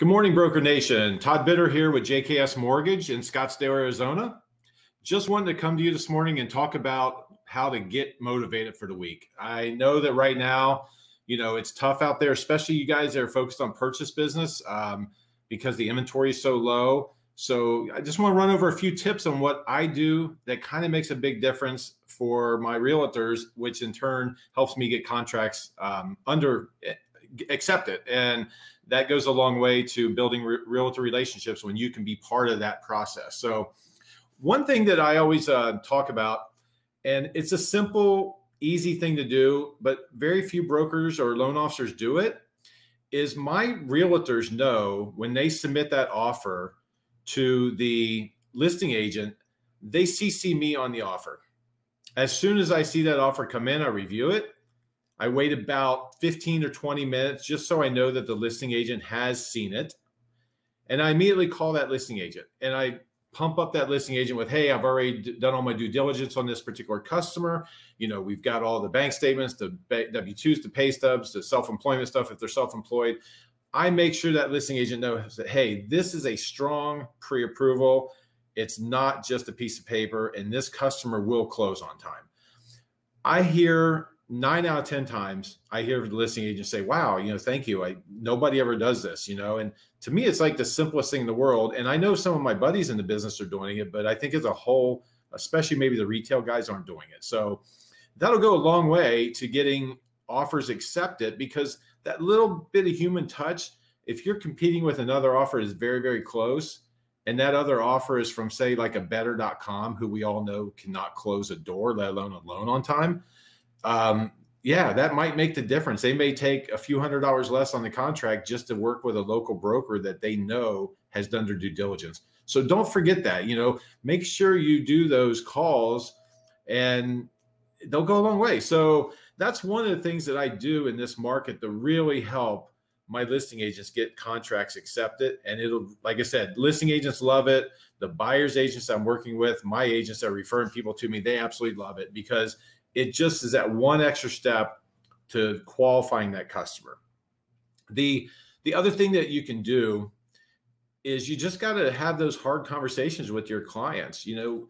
Good morning, Broker Nation. Todd Bitter here with JKS Mortgage in Scottsdale, Arizona. Just wanted to come to you this morning and talk about how to get motivated for the week. I know that right now, you know, it's tough out there, especially you guys that are focused on purchase business um, because the inventory is so low. So I just want to run over a few tips on what I do that kind of makes a big difference for my realtors, which in turn helps me get contracts um, under eh, it. And that goes a long way to building re- realtor relationships when you can be part of that process. So, one thing that I always uh, talk about, and it's a simple, easy thing to do, but very few brokers or loan officers do it, is my realtors know when they submit that offer to the listing agent, they CC me on the offer. As soon as I see that offer come in, I review it I wait about 15 or 20 minutes just so I know that the listing agent has seen it. And I immediately call that listing agent and I pump up that listing agent with, Hey, I've already done all my due diligence on this particular customer. You know, we've got all the bank statements, the W 2s, the pay stubs, the self employment stuff if they're self employed. I make sure that listing agent knows that, Hey, this is a strong pre approval. It's not just a piece of paper, and this customer will close on time. I hear nine out of ten times i hear the listing agent say wow you know thank you. I nobody ever does this you know? And to me it's like the simplest thing in the world. And i know some of my buddies in the business are doing it but i think as a whole especially maybe the retail guys aren't doing it. So that'll go a long way to getting offers accepted because that little bit of human touch if you're competing with another offer is very very close. And that other offer is from say like a better.com who we all know cannot close a door let alone a loan on time um, yeah, that might make the difference. They may take a few hundred dollars less on the contract just to work with a local broker that they know has done their due diligence. So don't forget that. You know, make sure you do those calls and they'll go a long way. So that's one of the things that I do in this market to really help my listing agents get contracts accepted. And it'll, like I said, listing agents love it. The buyer's agents I'm working with, my agents are referring people to me, they absolutely love it because it just is that one extra step to qualifying that customer. The the other thing that you can do is you just got to have those hard conversations with your clients. You know,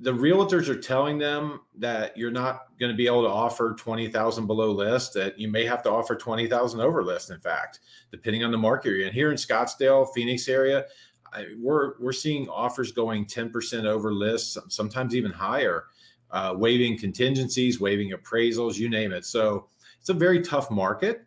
the realtors are telling them that you're not going to be able to offer 20,000 below list that you may have to offer 20,000 over list in fact depending on the market area and here in Scottsdale Phoenix area I, we're we're seeing offers going 10% over list sometimes even higher uh, waiving contingencies, waiving appraisals, you name it. So it's a very tough market.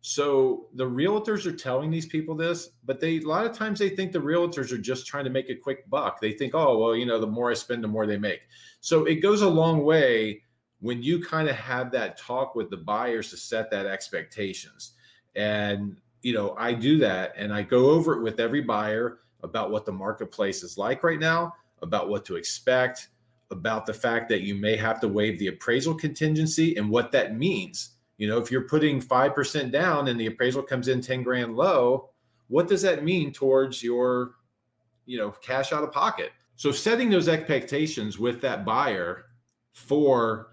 So the realtors are telling these people this, but they a lot of times they think the realtors are just trying to make a quick buck. They think, oh, well, you know, the more I spend, the more they make. So it goes a long way when you kind of have that talk with the buyers to set that expectations. And you know, I do that and I go over it with every buyer about what the marketplace is like right now, about what to expect, about the fact that you may have to waive the appraisal contingency and what that means. You know, if you're putting 5% down and the appraisal comes in 10 grand low, what does that mean towards your, you know, cash out of pocket? So setting those expectations with that buyer for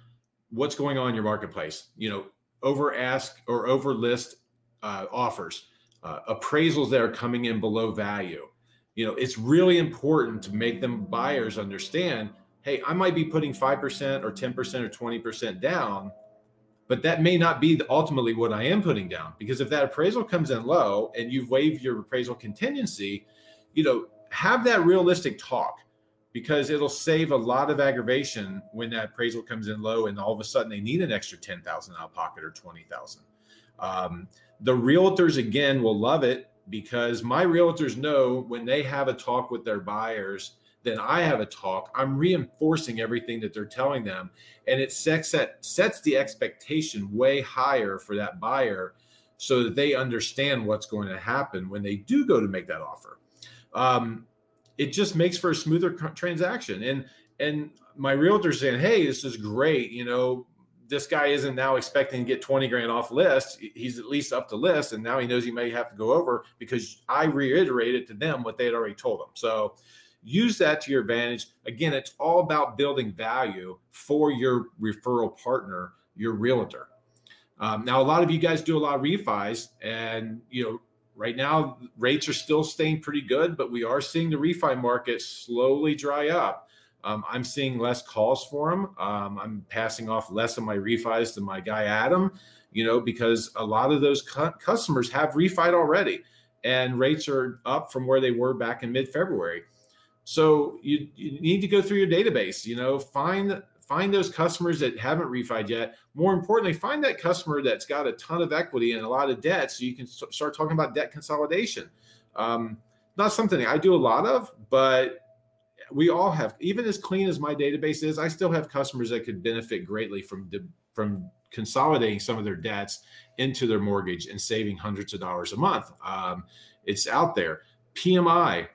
what's going on in your marketplace, you know, over ask or over list uh, offers, uh, appraisals that are coming in below value. You know, it's really important to make them buyers understand hey, I might be putting 5% or 10% or 20% down, but that may not be ultimately what I am putting down. Because if that appraisal comes in low and you've waived your appraisal contingency, you know, have that realistic talk because it'll save a lot of aggravation when that appraisal comes in low and all of a sudden they need an extra 10,000 out of pocket or 20,000. Um, the realtors again will love it because my realtors know when they have a talk with their buyers then I have a talk. I'm reinforcing everything that they're telling them, and it sets that sets the expectation way higher for that buyer, so that they understand what's going to happen when they do go to make that offer. Um, it just makes for a smoother transaction, and and my realtor saying, "Hey, this is great. You know, this guy isn't now expecting to get 20 grand off list. He's at least up to list. And now he knows he may have to go over because I reiterated to them what they had already told him. So use that to your advantage. Again, it's all about building value for your referral partner, your realtor. Um, now, a lot of you guys do a lot of refis, and you know, right now, rates are still staying pretty good, but we are seeing the refi market slowly dry up. Um, I'm seeing less calls for them. Um, I'm passing off less of my refis to my guy Adam, you know, because a lot of those cu- customers have refied already, and rates are up from where they were back in mid-February. So you, you need to go through your database. You know, find find those customers that haven't refied yet. More importantly, find that customer that's got a ton of equity and a lot of debt, so you can start talking about debt consolidation. Um, not something I do a lot of, but we all have. Even as clean as my database is, I still have customers that could benefit greatly from from consolidating some of their debts into their mortgage and saving hundreds of dollars a month. Um, it's out there. PMI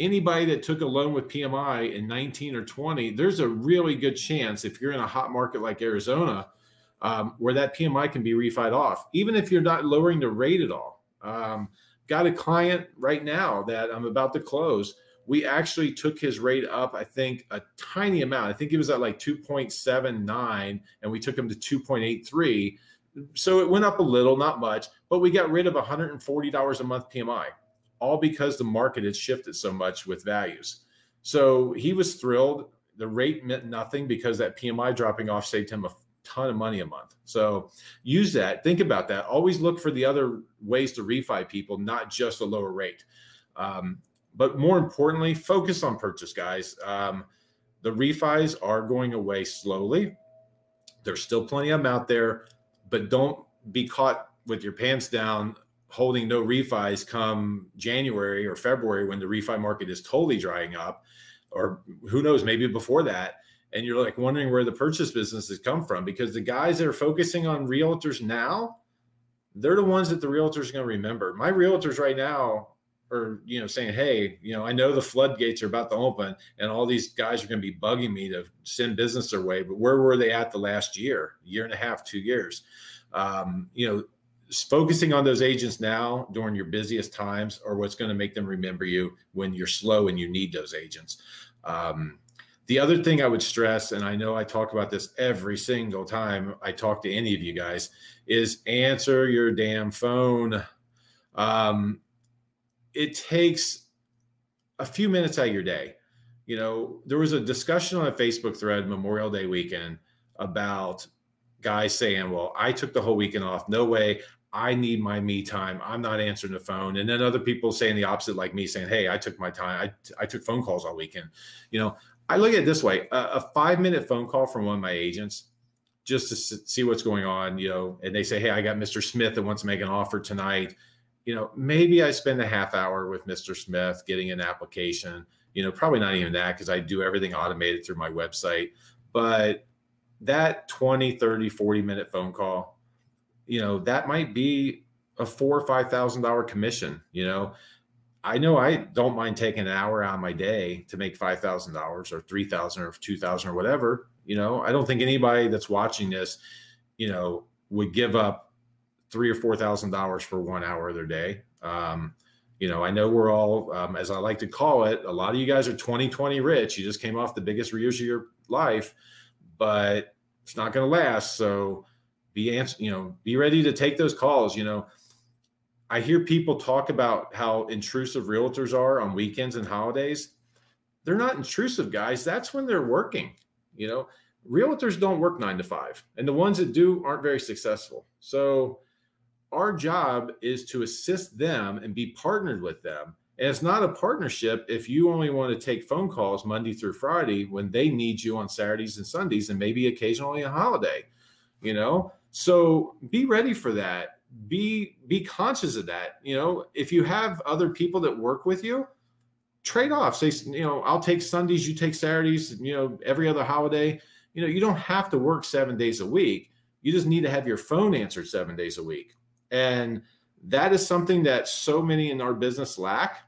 anybody that took a loan with PMI in 19 or 20, there's a really good chance if you're in a hot market like Arizona, um, where that PMI can be refied off, even if you're not lowering the rate at all. Um, got a client right now that I'm about to close. We actually took his rate up, I think, a tiny amount. I think it was at like 2.79, and we took him to 2.83. So it went up a little, not much, but we got rid of $140 a month PMI all because the market had shifted so much with values. So he was thrilled. The rate meant nothing because that PMI dropping off saved him a ton of money a month. So use that. Think about that. Always look for the other ways to refi people, not just a lower rate. Um, but more importantly, focus on purchase, guys. Um, the refis are going away slowly. There's still plenty of them out there, but don't be caught with your pants down holding no refis come January or February when the refi market is totally drying up, or who knows, maybe before that. And you're like wondering where the purchase business has come from because the guys that are focusing on realtors now, they're the ones that the realtors are going to remember. My realtors right now are, you know, saying, Hey, you know, I know the floodgates are about to open and all these guys are going to be bugging me to send business their way, but where were they at the last year, year and a half, two years? Um, you know, focusing on those agents now during your busiest times or what's going to make them remember you when you're slow and you need those agents. Um, the other thing I would stress, and I know I talk about this every single time I talk to any of you guys, is answer your damn phone. Um, it takes a few minutes out of your day. You know, there was a discussion on a Facebook thread Memorial Day weekend about guys saying, Well, I took the whole weekend off. No way. I need my me time. I'm not answering the phone. And then other people saying the opposite, like me saying, Hey, I took my time. I, I took phone calls all weekend. You know, I look at it this way a, a five minute phone call from one of my agents just to see what's going on, you know, and they say, Hey, I got Mr. Smith that wants to make an offer tonight. You know, maybe I spend a half hour with Mr. Smith getting an application, you know, probably not even that because I do everything automated through my website. But that 20, 30, 40 minute phone call, you know, that might be a four or five thousand dollar commission. You know, I know I don't mind taking an hour out of my day to make five thousand dollars or three thousand or two thousand or whatever. You know, I don't think anybody that's watching this, you know, would give up three or four thousand dollars for one hour of their day. Um, you know, I know we're all, um, as I like to call it, a lot of you guys are 2020 rich. You just came off the biggest years of your life, but it's not going to last. So be answer, you know, be ready to take those calls. You know, I hear people talk about how intrusive realtors are on weekends and holidays. They're not intrusive, guys. That's when they're working. You know, realtors don't work nine to five, and the ones that do aren't very successful. So, our job is to assist them and be partnered with them. And it's not a partnership if you only want to take phone calls Monday through Friday when they need you on Saturdays and Sundays and maybe occasionally a holiday. You know, so be ready for that. Be be conscious of that. You know, if you have other people that work with you, trade off. Say, you know, I'll take Sundays, you take Saturdays, you know, every other holiday. You know, you don't have to work seven days a week. You just need to have your phone answered seven days a week. And that is something that so many in our business lack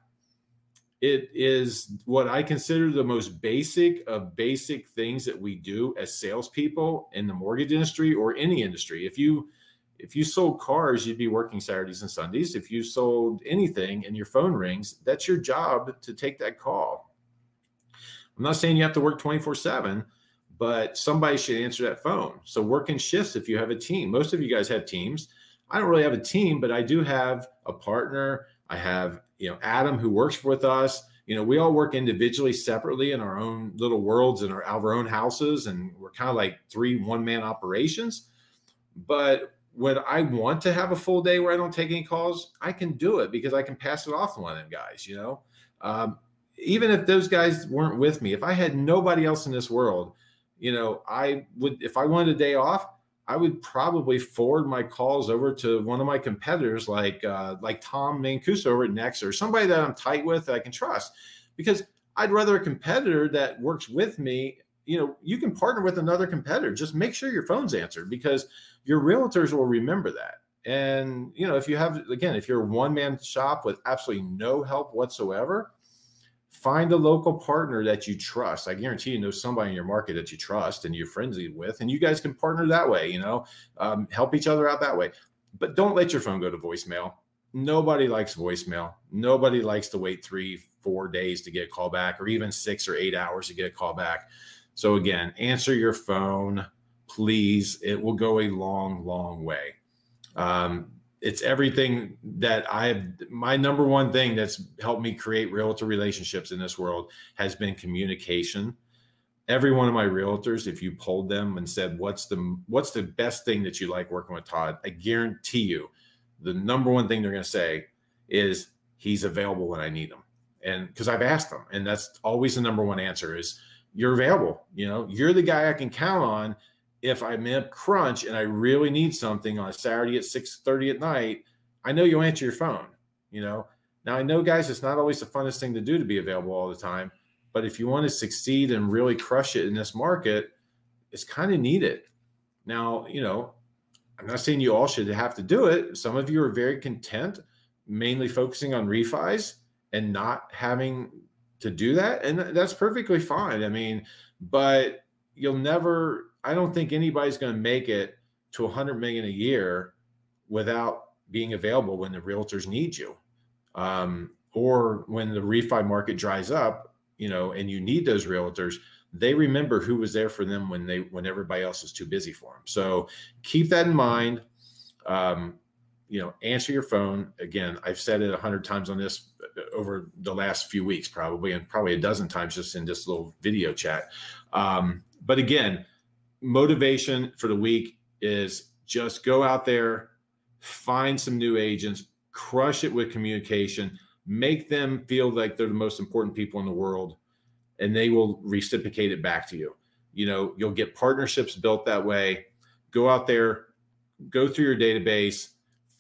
it is what I consider the most basic of basic things that we do as salespeople in the mortgage industry or any industry. If you if you sold cars, you'd be working Saturdays and Sundays. If you sold anything and your phone rings, that's your job to take that call. I'm not saying you have to work 24 7, but somebody should answer that phone. So work in shifts if you have a team. Most of you guys have teams. I don't really have a team, but I do have a partner. I have, you know, Adam who works with us. You know, we all work individually, separately in our own little worlds in our, our own houses, and we're kind of like three one man operations. But when I want to have a full day where I don't take any calls, I can do it because I can pass it off to one of them guys. You know, um, even if those guys weren't with me, if I had nobody else in this world, you know, I would, if I wanted a day off, I would probably forward my calls over to one of my competitors, like uh, like Tom Mancuso over at NEXA, or somebody that I'm tight with that I can trust, because I'd rather a competitor that works with me. You know, you can partner with another competitor. Just make sure your phone's answered because your realtors will remember that. And you know, if you have again, if you're a one man shop with absolutely no help whatsoever, find a local partner that you trust. I guarantee you know somebody in your market that you trust and you're friendly with, and you guys can partner that way. You know, um, help each other out that way. But don't let your phone go to voicemail. Nobody likes voicemail. Nobody likes to wait three, four days to get a call back, or even six or eight hours to get a call back. So again, answer your phone, please. It will go a long, long way. Um, it's everything that I've my number one thing that's helped me create realtor relationships in this world has been communication. Every one of my realtors, if you polled them and said, what's the what's the best thing that you like working with Todd? I guarantee you the number one thing they're gonna say is he's available when I need him. And because I've asked them, and that's always the number one answer is you're available. You know, you're the guy I can count on if I'm in crunch and I really need something on a Saturday at 6:30 at night, I know you'll answer your phone. You know, now I know, guys, it's not always the funnest thing to do to be available all the time, but if you want to succeed and really crush it in this market, it's kind of needed. Now, you know, I'm not saying you all should have to do it. Some of you are very content, mainly focusing on refis and not having to do that, and that's perfectly fine. I mean, but you'll never I don't think anybody's going to make it to 100 million a year without being available when the realtors need you, um, or when the refi market dries up. You know, and you need those realtors. They remember who was there for them when they when everybody else is too busy for them. So keep that in mind. Um, you know, answer your phone. Again, I've said it a hundred times on this uh, over the last few weeks, probably, and probably a dozen times just in this little video chat. Um, but again, motivation for the week is just go out there, find some new agents, crush it with communication, make them feel like they're the most important people in the world, and they will reciprocate it back to you. You know, you'll get partnerships built that way. Go out there, go through your database,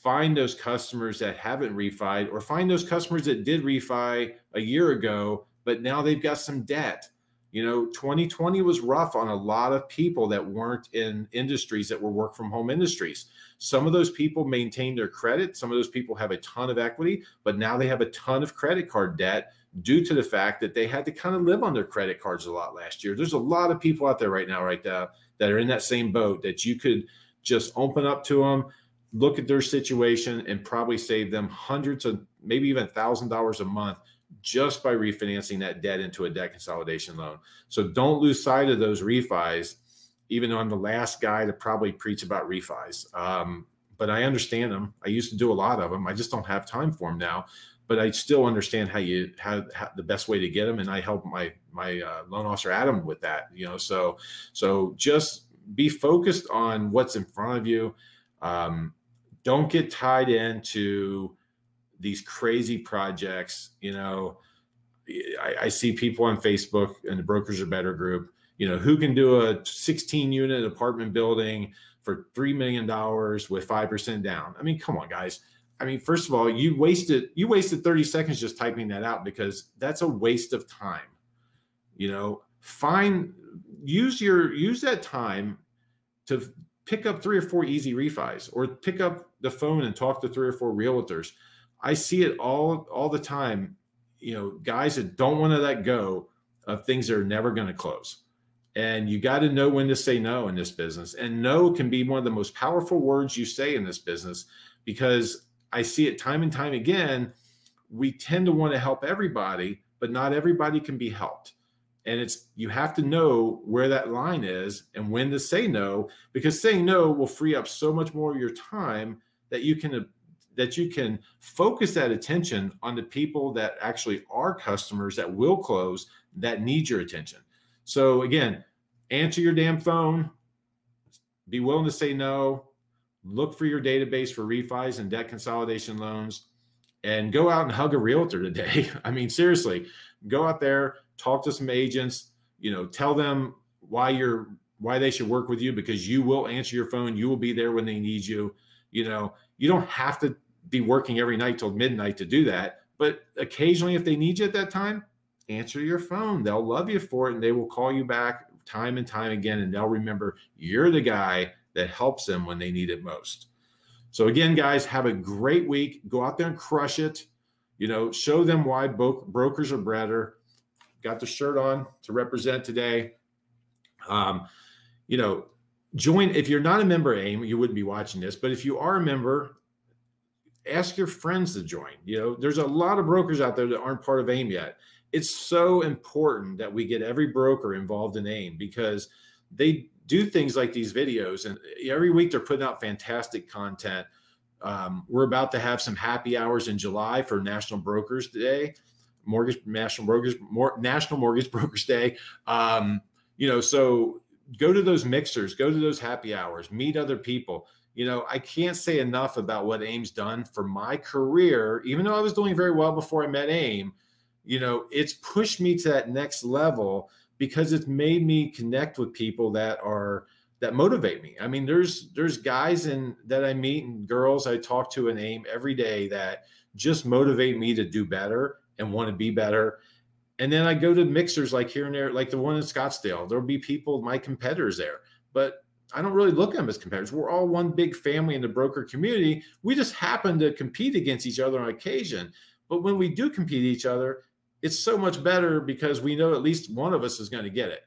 find those customers that haven't refied, or find those customers that did refi a year ago, but now they've got some debt you know 2020 was rough on a lot of people that weren't in industries that were work from home industries. Some of those people maintained their credit. Some of those people have a ton of equity but now they have a ton of credit card debt due to the fact that they had to kind of live on their credit cards a lot last year. There's a lot of people out there right now right now that are in that same boat that you could just open up to them look at their situation and probably save them hundreds of maybe even thousand dollars a month just by refinancing that debt into a debt consolidation loan. So don't lose sight of those refis, even though I'm the last guy to probably preach about refis. Um, but I understand them. I used to do a lot of them. I just don't have time for them now. But I still understand how you how the best way to get them, and I help my my uh, loan officer Adam with that. You know, so so just be focused on what's in front of you. Um, don't get tied into these crazy projects. You know, I, I, see people on Facebook and the Brokers Are Better group. You know, who can do a 16 unit apartment building for three million dollars with five percent down? I mean, come on, guys. I mean, first of all, you wasted you wasted 30 seconds just typing that out because that's a waste of time. You know, find use your use that time to pick up three or four easy refis or pick up the phone and talk to three or four realtors I see it all all the time. You know, guys that don't want to let go of things that are never going to close. And you got to know when to say no in this business. And no can be one of the most powerful words you say in this business because I see it time and time again. We tend to want to help everybody, but not everybody can be helped. And it's you have to know where that line is and when to say no, because saying no will free up so much more of your time that you can that you can focus that attention on the people that actually are customers that will close that need your attention. So again, answer your damn phone, be willing to say no, look for your database for refis and debt consolidation loans, and go out and hug a realtor today. I mean, seriously, go out there, talk to some agents, you know, tell them why you're why they should work with you because you will answer your phone, you will be there when they need you. You know, you don't have to be working every night till midnight to do that, but occasionally if they need you at that time, answer your phone. They'll love you for it and they will call you back time and time again and they'll remember you're the guy that helps them when they need it most. So again, guys, have a great week. Go out there and crush it. You know, show them why brokers are better. Got the shirt on to represent today. Um, you know, join if you're not a member of AIME, you wouldn't be watching this, but if you are a member, ask your friends to join. You know, there's a lot of brokers out there that aren't part of AIME yet. It's so important that we get every broker involved in AIME because they do things like these videos, and every week they're putting out fantastic content. Um, we're about to have some happy hours in July for National Brokers Day, Mortgage National Brokers more, National Mortgage Brokers Day. Um, you know, so go to those mixers, go to those happy hours, meet other people. You know, I can't say enough about what AIME's done for my career, even though I was doing very well before I met AIME. You know, it's pushed me to that next level because it's made me connect with people that are that motivate me. I mean, there's there's guys in that I meet and girls I talk to in AIME every day that just motivate me to do better and want to be better. And then I go to mixers like here and there, like the one in Scottsdale. There'll be people, my competitors there, but I don't really look at them as competitors. We're all one big family in the broker community. We just happen to compete against each other on occasion. But when we do compete each other, it's so much better because we know at least one of us is going to get it.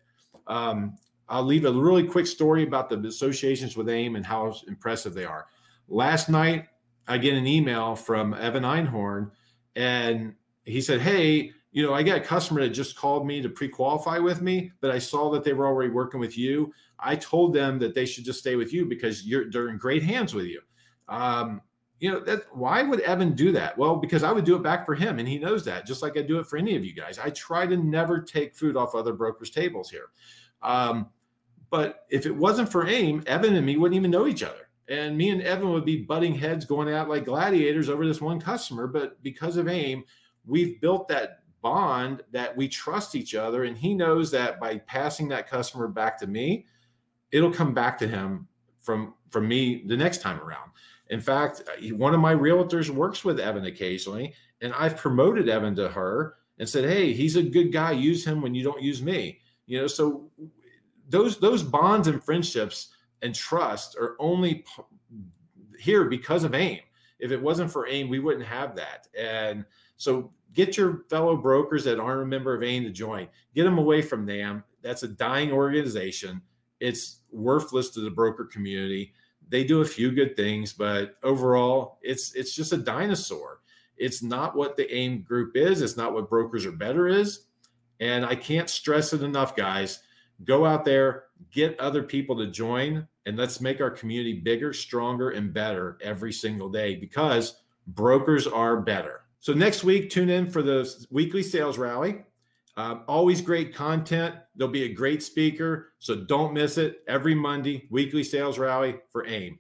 Um, I'll leave a really quick story about the associations with AIME and how impressive they are. Last night, I get an email from Evan Einhorn, and he said, Hey, you know, I got a customer that just called me to pre-qualify with me, but I saw that they were already working with you. I told them that they should just stay with you because you're they're in great hands with you. Um, you know that why would evan do that? Well because i would do it back for him and he knows that just like i do it for any of you guys. I try to never take food off other brokers tables here. Um, but if it wasn't for AIME evan and me wouldn't even know each other. And me and evan would be butting heads going out like gladiators over this one customer. But because of AIME we've built that bond that we trust each other and he knows that by passing that customer back to me it'll come back to him from from me the next time around in fact, one of my realtors works with Evan occasionally, and I've promoted Evan to her and said, "Hey, he's a good guy. Use him when you don't use me." You know, so those those bonds and friendships and trust are only here because of AIME. If it wasn't for AIME, we wouldn't have that. And so get your fellow brokers that aren't a member of AIME to join. Get them away from them. That's a dying organization. It's worthless to the broker community they do a few good things, but overall, it's it's just a dinosaur. It's not what the AIME group is. It's not what brokers are better is. And I can't stress it enough, guys. Go out there, get other people to join, and let's make our community bigger, stronger, and better every single day because brokers are better. So next week, tune in for the weekly sales rally. Um, always great content. There'll be a great speaker. So don't miss it every Monday, weekly sales rally for AIME.